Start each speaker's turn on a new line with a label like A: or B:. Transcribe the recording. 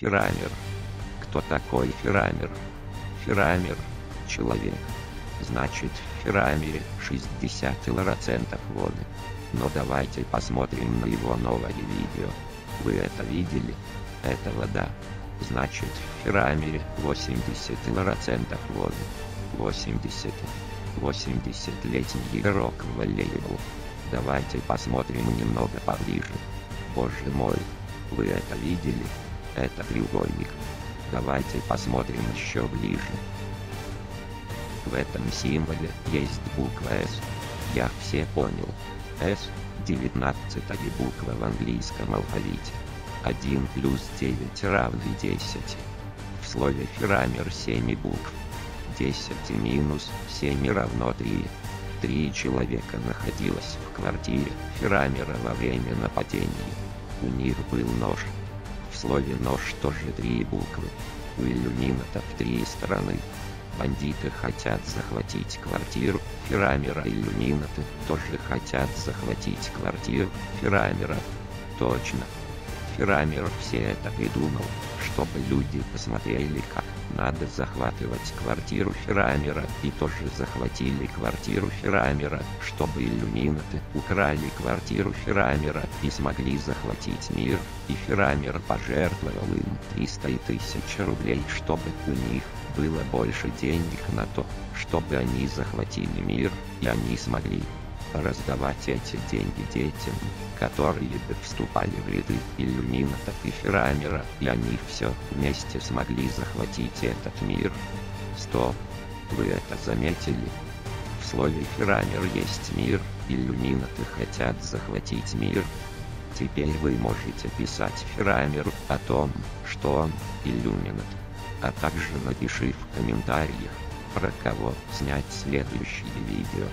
A: Ферамер. Кто такой Ферамер? Ферамер – человек. Значит, в Ферамере 60% воды. Но давайте посмотрим на его новое видео. Вы это видели? Это вода. Значит, в Ферамере 80% воды. 80. 80-летний игрок в волейбол. Давайте посмотрим немного поближе. Боже мой, вы это видели? Это треугольник. Давайте посмотрим еще ближе. В этом символе есть буква S. Я все понял. S – 19 буква в английском алфавите. 1 плюс 9 равны 10. В слове ферамер 7 букв. 10 минус 7 равно 3. Три человека находилось в квартире Ферамера во время нападения. У них был нож. В слове «нож» тоже три буквы. У иллюминатов три стороны. Бандиты хотят захватить квартиру Ферамера. Иллюминаты тоже хотят захватить квартиру Ферамера. Точно. Ферамер все это придумал, чтобы люди посмотрели как надо захватывать квартиру Ферамера, и тоже захватили квартиру Ферамера, чтобы иллюминаты украли квартиру Ферамера и смогли захватить мир, и Ферамер пожертвовал им 300 тысяч рублей, чтобы у них было больше денег на то, чтобы они захватили мир, и они смогли раздавать эти деньги детям, которые бы вступали в ряды иллюминатов и ферамера, и они все вместе смогли захватить этот мир. Стоп! Вы это заметили? В слове ферамер есть мир, иллюминаты хотят захватить мир. Теперь вы можете писать ферамеру о том, что он иллюминат. А также напиши в комментариях, про кого снять следующее видео.